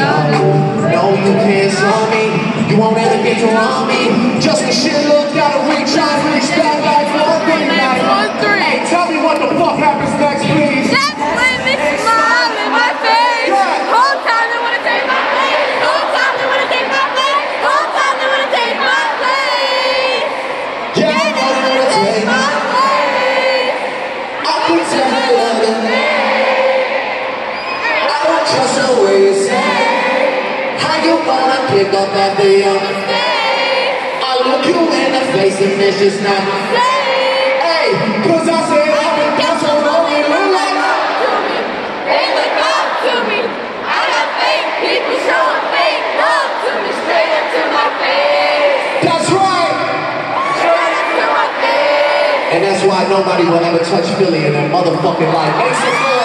shot. No, you can't slow me. You won't ever get to me. Just a shit look, gotta reach out, reach back like one three. One, three. Hey, tell me what the fuck happens next, please. That's when smile in my face. Whole time they wanna take my place. Whole time they wanna take my place. Whole time they wanna take my place. Yeah, Yeah, they wanna take my place. I can pick up after you? I look you in the face and it's just not. Hey, cause I said I've been down so long it look like. They look up to me. I got fake people showing fake love to me straight up to my face. That's right. Straight up to my face. And that's why nobody will ever touch Philly in their motherfucking life. Make some noise.